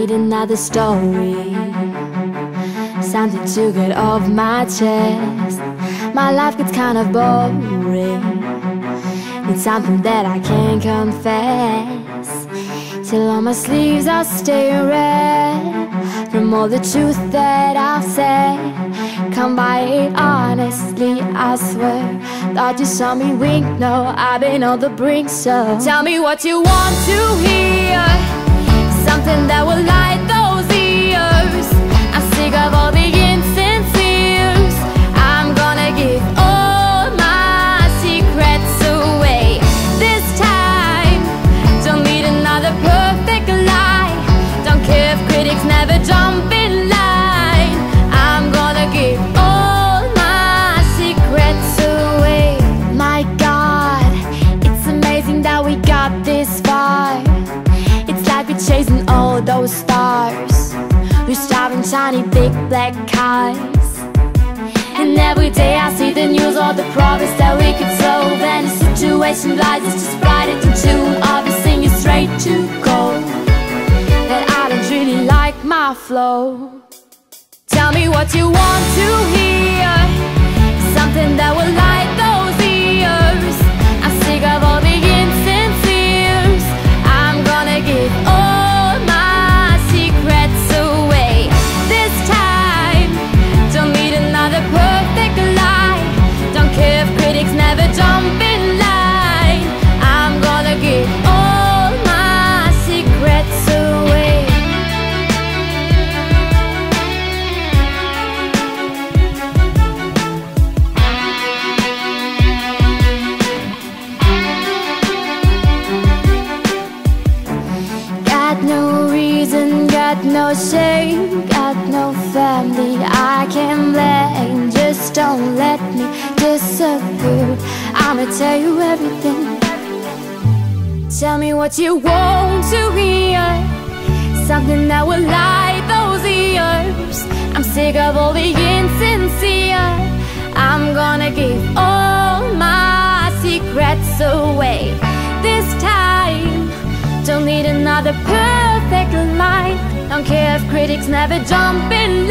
need another story. Something to get off my chest. My life gets kind of boring. Need something that I can't confess. Till all my sleeves are staying red From all the truth that I've said. Come by it honestly, I swear. Thought you saw me wink, no, I've been on the brink, so Tell me what you want to hear those stars We're starving shiny big black cars. And every day I see the news, all the progress that we could solve. And the situation lies, it's just right into tune. Obviously it's straight to gold. That I don't really like my flow. Tell me what you want to hear. Something that will light those ears No reason, got no shame, got no family I can blame. Just don't let me disappear. I'ma tell you everything. Tell me what you want to hear. Something that will light those ears. I'm sick of all the insincere. I'm gonna give all my secrets away this time. Don't need another line. Don't care if critics never jump in